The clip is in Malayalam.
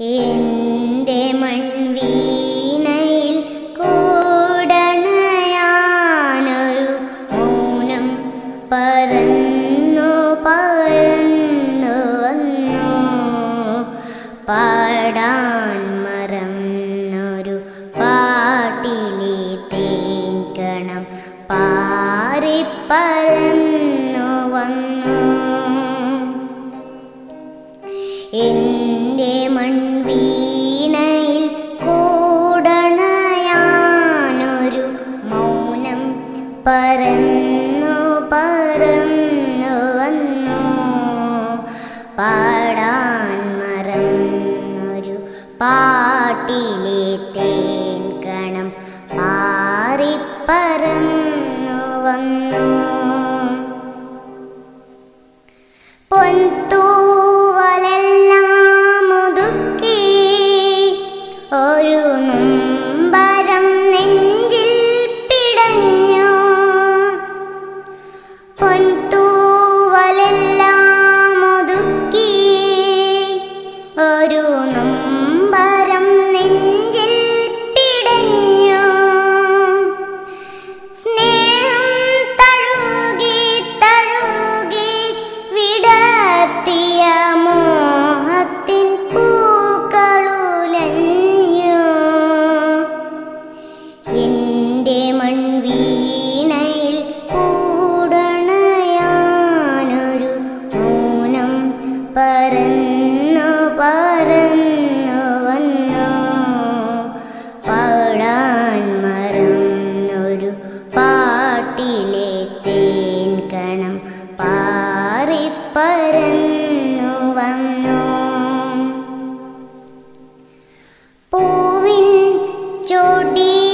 എന്റെ മൺവീണയിൽ കൂടണയാനൊരു മൗനം പറന്നു പറന്നു വന്നു. പാടാൻ മറന്നൊരു പാട്ടിലെ തേൻകണം പാറിപ്പറന്നു വന്നു. എന്റെ മൺവീണയിൽ കൂടണയാനൊരു മൗനം പറന്നു പറന്നു വന്നു. പാടാൻ മറന്നൊരു പാട്ടിലെ തേൻ കണം പാറിപ്പറന്നു പാട്ടിലെ തേൻകണം പാറിപ്പറന്നു വന്നു. പൂവിൻ ചോട്ടിയിലും